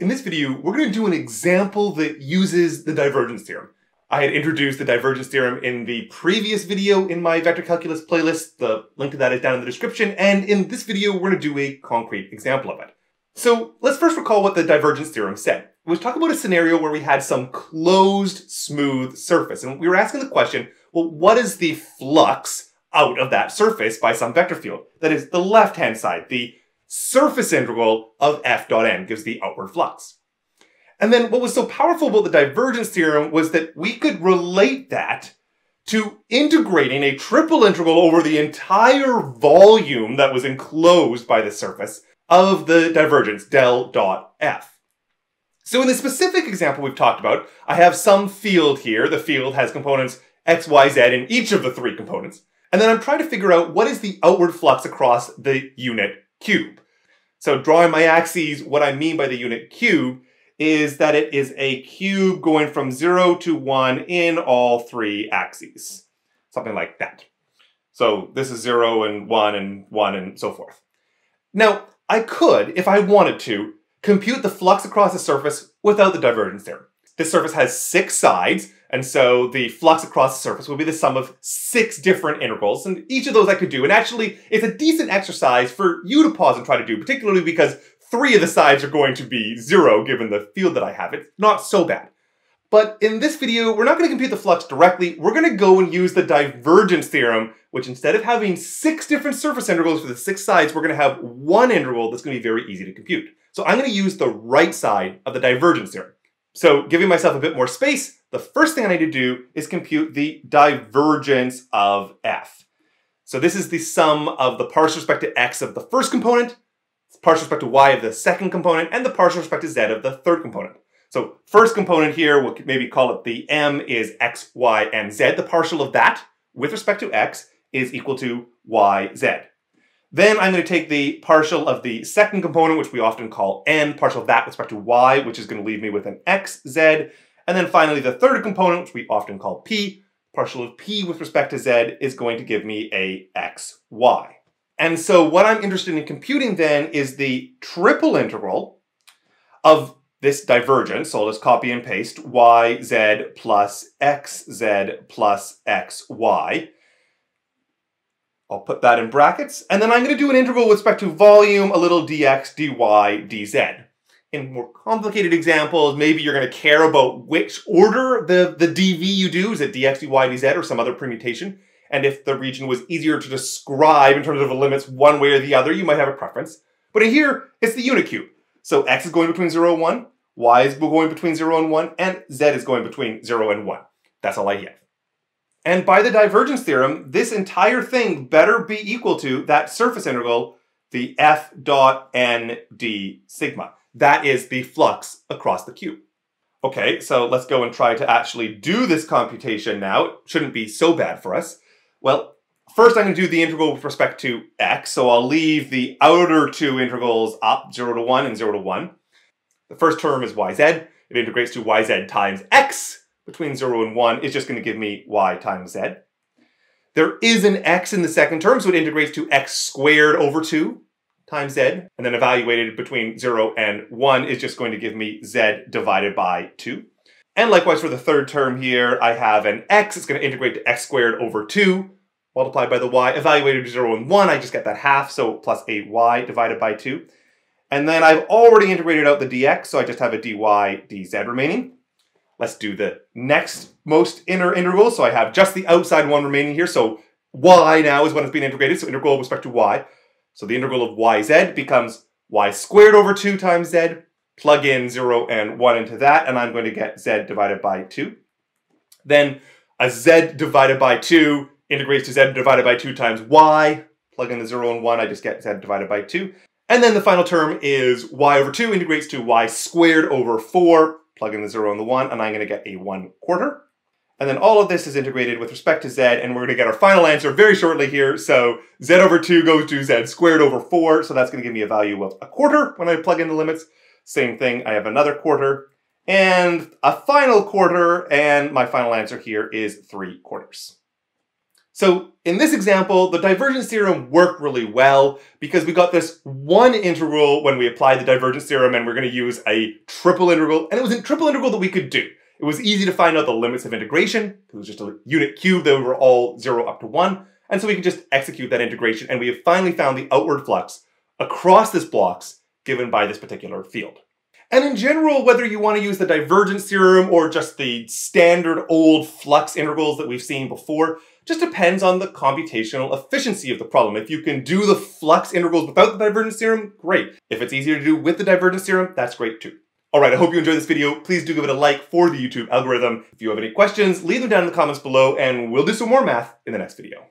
In this video, we're going to do an example that uses the divergence theorem. I had introduced the divergence theorem in the previous video in my vector calculus playlist. The link to that is down in the description. And in this video, we're going to do a concrete example of it. So let's first recall what the divergence theorem said. It was talking about a scenario where we had some closed, smooth surface. And we were asking the question, well, what is the flux out of that surface by some vector field? That is the left-hand side, the surface integral of f dot n gives the outward flux. And then what was so powerful about the divergence theorem was that we could relate that to integrating a triple integral over the entire volume that was enclosed by the surface of the divergence, del dot f. So in the specific example we've talked about, I have some field here. The field has components x, y, z in each of the three components. And then I'm trying to figure out what is the outward flux across the unit cube. So drawing my axes, what I mean by the unit cube is that it is a cube going from 0 to 1 in all three axes. Something like that. So this is 0 and 1 and 1 and so forth. Now, I could, if I wanted to, compute the flux across the surface without the divergence theorem. This surface has six sides, and so the flux across the surface will be the sum of six different integrals, and each of those I could do. And actually, it's a decent exercise for you to pause and try to do, particularly because three of the sides are going to be zero given the field that I have. It's not so bad. But in this video, we're not going to compute the flux directly. We're going to go and use the divergence theorem, which instead of having six different surface integrals for the six sides, we're going to have one integral that's going to be very easy to compute. So I'm going to use the right side of the divergence theorem. So giving myself a bit more space, the first thing I need to do is compute the divergence of f. So this is the sum of the partial respect to x of the first component, partial respect to y of the second component, and the partial respect to z of the third component. So first component here, we'll maybe call it the m is x, y, and z. The partial of that with respect to x is equal to y, z. Then I'm going to take the partial of the second component, which we often call n, partial of that with respect to y, which is going to leave me with an x, z. And then finally, the third component, which we often call p, partial of p with respect to z, is going to give me a x, y. And so what I'm interested in computing then is the triple integral of this divergence. So I'll just copy and paste y, z plus x, z plus x, y. I'll put that in brackets. And then I'm going to do an integral with respect to volume, a little dx, dy, dz. In more complicated examples, maybe you're going to care about which order the, the dv you do. Is it dx, dy, dz, or some other permutation? And if the region was easier to describe in terms of the limits one way or the other, you might have a preference. But in here, it's the unit cube. So x is going between 0 and 1, y is going between 0 and 1, and z is going between 0 and 1. That's all I have. And by the divergence theorem, this entire thing better be equal to that surface integral, the f dot n d sigma. That is the flux across the cube. Okay, so let's go and try to actually do this computation now. It shouldn't be so bad for us. Well, first I'm going to do the integral with respect to x, so I'll leave the outer two integrals up, 0 to 1 and 0 to 1. The first term is yz. It integrates to yz times x, between 0 and 1 is just going to give me y times z. There is an x in the second term, so it integrates to x squared over 2 times z, and then evaluated between 0 and 1 is just going to give me z divided by 2. And likewise for the third term here, I have an x, it's going to integrate to x squared over 2, multiplied by the y, evaluated to 0 and 1, I just get that half, so plus a y divided by 2. And then I've already integrated out the dx, so I just have a dy dz remaining. Let's do the next most inner integral. So I have just the outside one remaining here. So y now is when it's being integrated. So integral with respect to y. So the integral of yz becomes y squared over 2 times z. Plug in 0 and 1 into that, and I'm going to get z divided by 2. Then a z divided by 2 integrates to z divided by 2 times y. Plug in the 0 and 1, I just get z divided by 2. And then the final term is y over 2 integrates to y squared over 4 plug in the 0 and the 1, and I'm going to get a 1 quarter. And then all of this is integrated with respect to z, and we're going to get our final answer very shortly here. So z over 2 goes to z squared over 4, so that's going to give me a value of a quarter when I plug in the limits. Same thing, I have another quarter, and a final quarter, and my final answer here is 3 quarters. So in this example, the divergence theorem worked really well because we got this one integral when we applied the divergence theorem and we're going to use a triple integral. And it was a triple integral that we could do. It was easy to find out the limits of integration. It was just a unit cube that were all zero up to one. And so we can just execute that integration. And we have finally found the outward flux across this blocks given by this particular field. And in general, whether you want to use the divergence theorem or just the standard old flux integrals that we've seen before, just depends on the computational efficiency of the problem. If you can do the flux integrals without the divergence theorem, great. If it's easier to do with the divergence theorem, that's great too. Alright, I hope you enjoyed this video. Please do give it a like for the YouTube algorithm. If you have any questions, leave them down in the comments below and we'll do some more math in the next video.